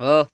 Oh,